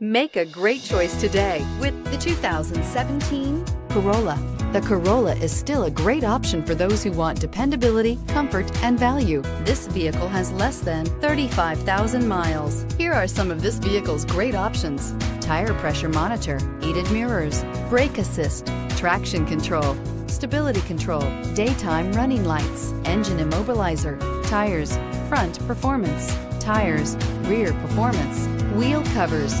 Make a great choice today with the 2017 Corolla. The Corolla is still a great option for those who want dependability, comfort, and value. This vehicle has less than 35,000 miles. Here are some of this vehicle's great options. Tire pressure monitor, heated mirrors, brake assist, traction control, stability control, daytime running lights, engine immobilizer, tires, front performance, tires, rear performance, wheel covers.